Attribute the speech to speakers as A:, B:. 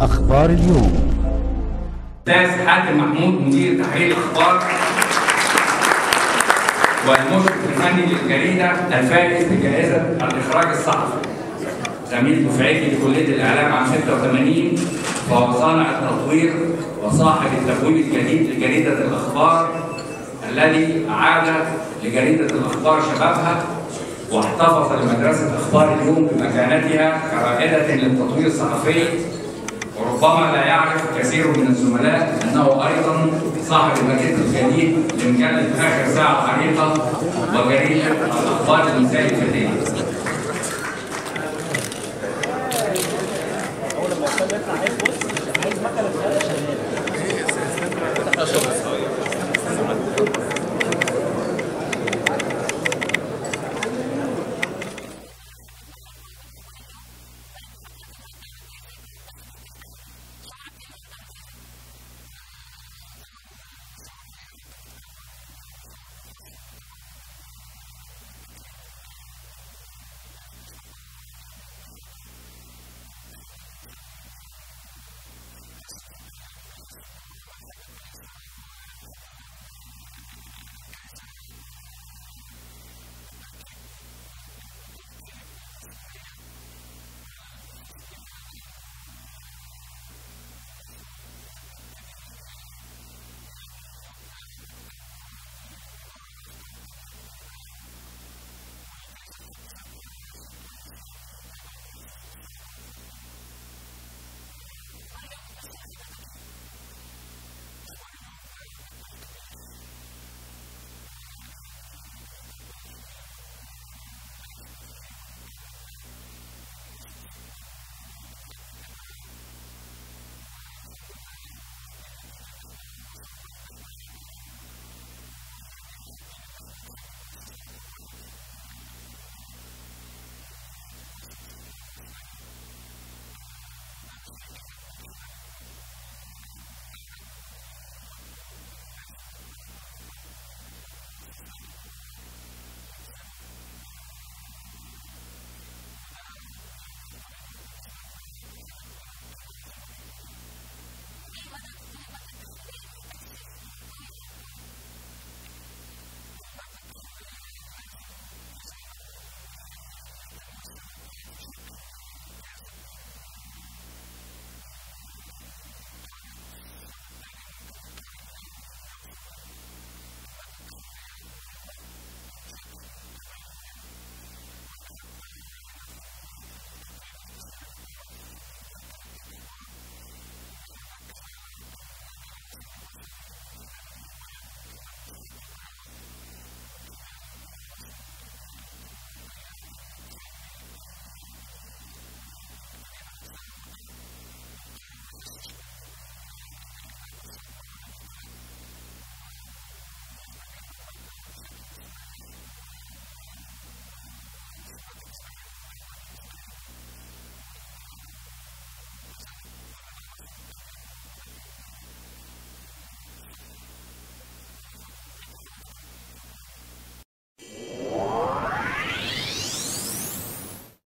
A: أخبار اليوم.
B: أستاذ حاتم محمود مدير تحرير الأخبار. والمشرف الفني للجريدة الفائز بجائزة الإخراج الصحفي. زميل دفعتي لكلية الإعلام عام 86 وهو صانع التطوير وصاحب التكوين الجديد لجريدة الأخبار الذي أعاد لجريدة الأخبار شبابها واحتفظ لمدرسة أخبار اليوم بمكانتها كرائدة للتطوير الصحفي. وربما لا يعرف كثير من الزملاء أنه أيضا صاحب المجلد الجديد لمجلة آخر ساعة حريقة وجريدة الأخبار المسائي الفتية